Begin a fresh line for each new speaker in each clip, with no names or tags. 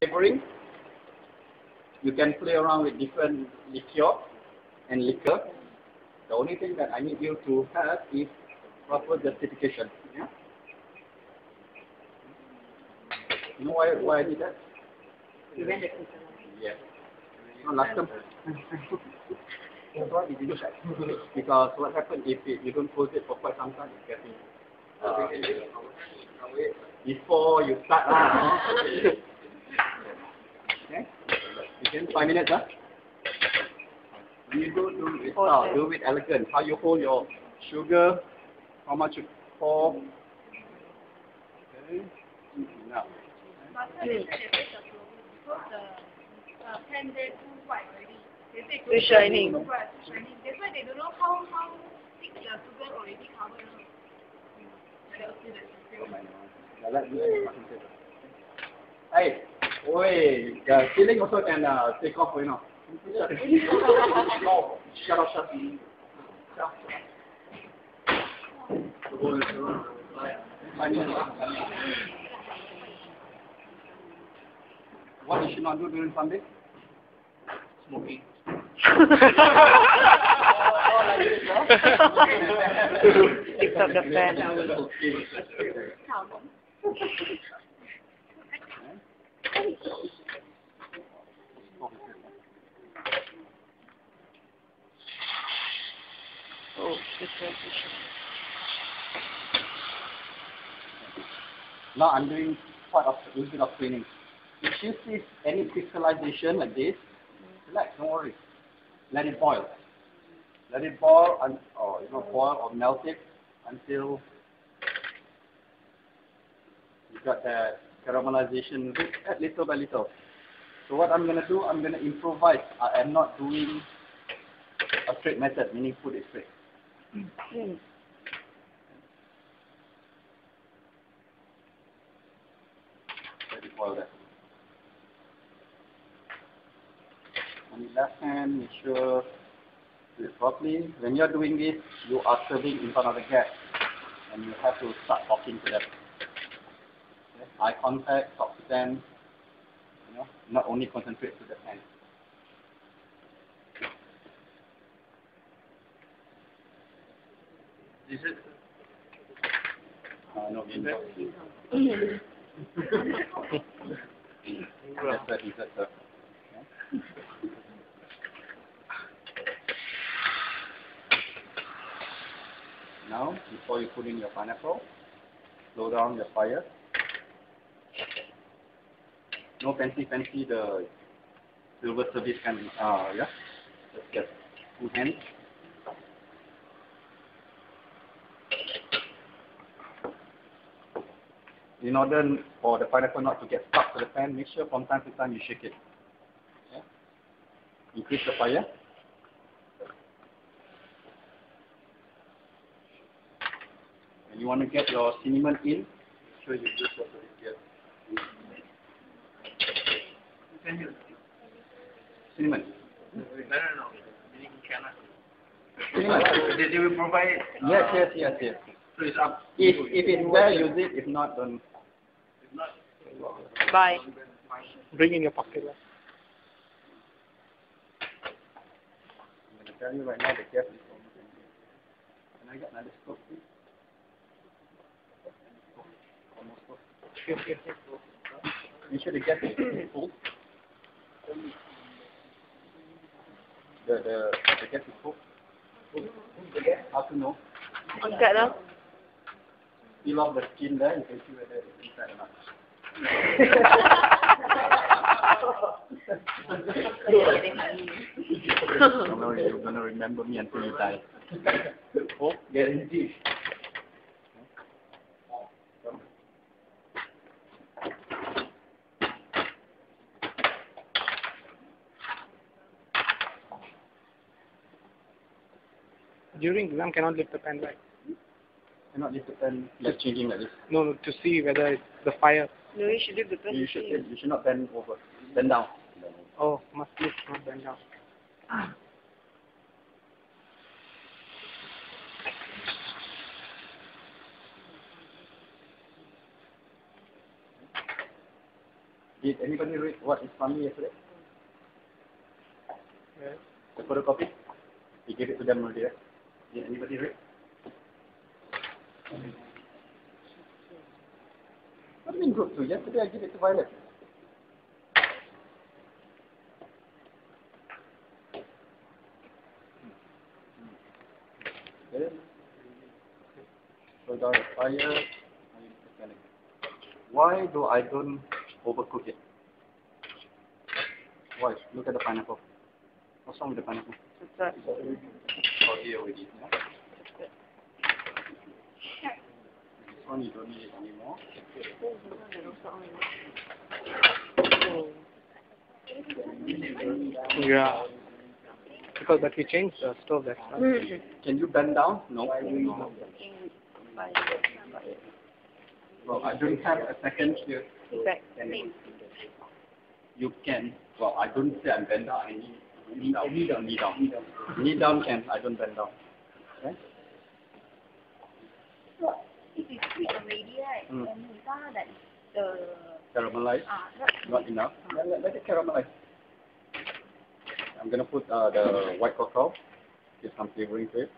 flavoring. You can play around with different liqueur and liquor. The only thing that I need you to have is proper justification. Yeah? You know why, why I did that?
Prevent the.
Yes. No, last time. because what happens if it, you don't close it for quite some time, it's getting uh, before you start. lah. okay? Five minutes, huh? When you do do it, uh, do it elegant. How you hold your sugar, how much you pour. Okay. Now.
Too shining.
That's why they don't know how how thick the sugar already covered. They'll
Hey, oi, the ceiling also can uh, take off, you know. no, shut up, shut up. Shut up. What you should not do during Sunday? Smoking.
Lift up the fan. Oh.
Now I'm doing part of a little bit of cleaning. If you see any crystallization like this, relax, don't worry. Let it boil. Let it boil and or you know boil or melt it until you got that caramelization little by little. So what I'm gonna do, I'm gonna improvise. I am not doing a straight method, meaning put it straight.
Mm.
Let it boil that. On the left hand, make sure do it properly. When you're doing this, you are serving in front of the guest, and you have to start talking to them. Eye contact, talk to them. You know, not only concentrate to the hand.
Is it?
Uh, no. That's the dessert, sir. Okay. Now, before you put in your pineapple, slow down your fire. No fancy, fancy the silver service can, uh, yeah, just get two hands. In order for the pineapple not to get stuck to the pan, make sure from time to time you shake it. Yeah? Increase the fire. And you want to get your cinnamon in, make sure you use here.
You can use.
Cinnamon.
No, no, no. You cannot.
Cinnamon.
They, they will provide. uh,
Yes, yes, yes, yes.
So it's up.
If if it's there, use it. If not, don't.
If not,
Bye.
Bring in your pocket. lah.
I'm going to tell you right now the gas is almost empty. Can I get another stove, please? Almost full. Make sure the gas is full. The the the gas is full. How to know?
Angkat lah.
Peel off the skin there, you can see whether it's inside or not. Don't worry, you're gonna remember me until you die. oh, guarantee.
During exam, cannot lift the pen right.
Cannot lift the pen like changing like this.
No, no, to see whether it's the fire.
No, you should do the pen.
You should you should not bend over. Bend down.
Oh, must lift, not bend down.
Did anybody read what Islami yesterday?
Yes.
The photocopy? We gave it to them already, right? Did anybody read? What do you mean group two? Yesterday I gave it to Violet. So the fire. Why do I don't overcook it? Why? Look at the pineapple. What's wrong with the pineapple?
It's that.
Oh, here already. Yeah? This one you don't need it anymore.
Yeah. Because but we changed the stove that's why.
Mm.
Can you bend down? No. Well, I don't have a second here.
Back.
You can. Well, I don't say I'm bend down. I knee down. Knee down. Knee down. Knee down can. I don't bend down. Okay?
So if you sweet already, right,
Mm.
and you saw that the
Caramelize.
ah not
Not enough. Let, let, let it caramelize. I'm gonna put uh, the white cocoa. Give some flavoring to it.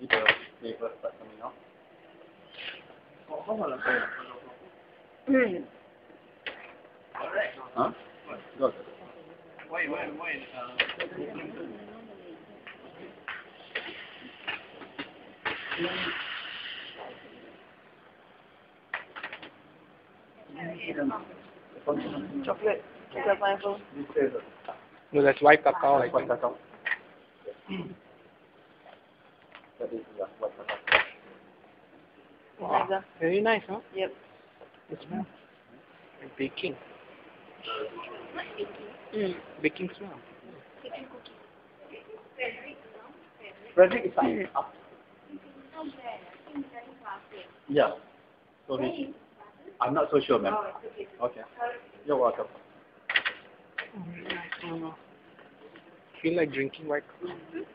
See the flavor start coming out.
Mm.
Huh? Good.
Why, why, why, uh,
Chocolate. Chocolate pineapple.
No, that's white cacao. I
White
think.
cacao. That is yeah, white cacao.
Wow.
Nice,
Very nice, huh?
Yep.
It smells like baking.
Mm.
Baking smell.
Frederick is up. Yeah. So he, I'm not so sure, ma'am. Okay. You're welcome.
Very nice. Oh, Feel like drinking white coffee.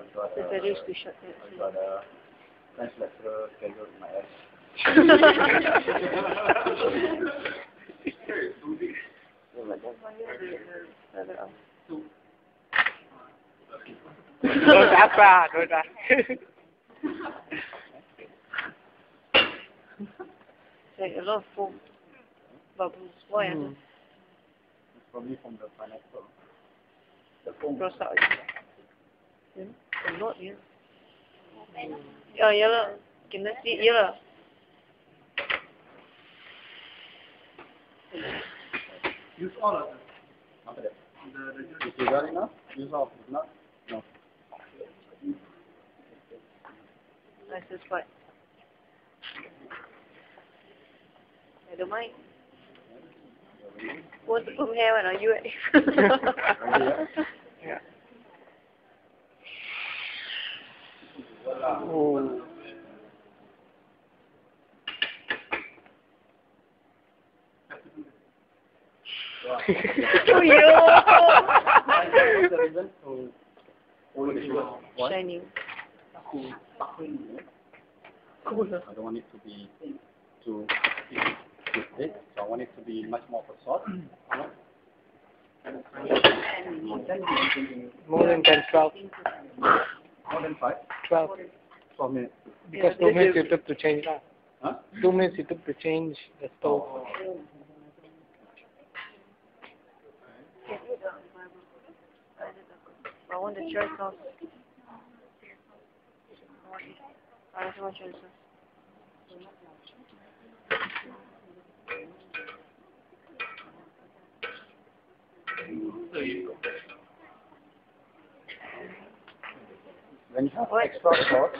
I've got,
The very to shot
I've got a French lecturer scheduled in my head.
don't ask lah, don't ask.
like a lot of foam. Bubbles. Why?
Mm.
It's probably from the pineapple. The foam.
Out. Yeah. A lot, yeah. Oh, ya lah. Kena see, ya lah.
use all of them.
After that.
The, the juice.
If enough, use all. If not, no.
Nicest part. I don't mind. Who wants to put hair on? Are you at?
yeah. Oh.
oh, you!
What's the reason? To hold Oh. the sugar. Why?
Shining.
Cool.
Cooler.
I don't want it to be too too thick, so I want it to be much more of a sauce.
More than 10, 12.
More than five,
12.
twelve minutes.
Because
Yeah,
two minutes
they
you took to change that.
Huh?
Two minutes you took to change the stove.
I want the church sauce. I also want church sauce.
When you have extra sauce,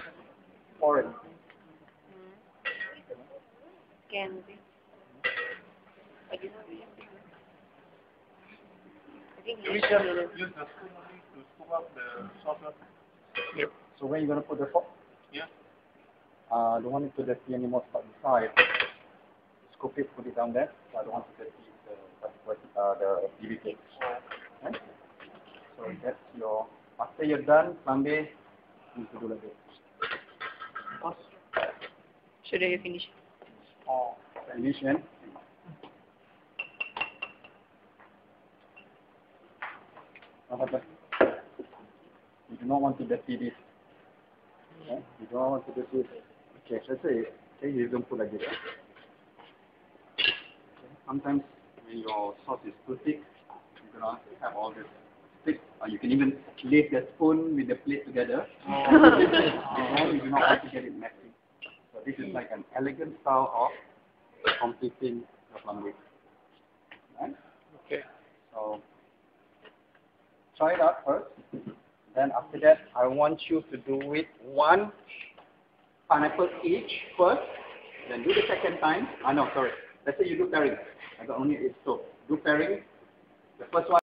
pour it.
Can. I didn't I think
We
you
just use the spoon to scoop up the sauce. lah.
So when you gonna put the fork?
Yeah.
Uh, don't want it to dirty anymore stuck inside. Scoop it, put it down there. So I don't want to dirty the. what, uh, the BB cake. Right? So that's your, after you're done, flambe, you do
that you finish.
Oh, finish Apa apa? You do not want to dirty this. Okay? You don't want to dirty this. Okay, let's say, okay, you don't put like this. Okay. Sometimes when your sauce is too thick, you're gonna have all this or you can even place the spoon with the plate together. Oh. you do not want to get it messy. So this is like an elegant style of completing the plum cake. Right?
Okay.
So try it out first. Then after that, I want you to do it one pineapple each first. Then do the second time. Ah no, sorry. Let's say you do pairing. I got only eight, so do pairing. The first one.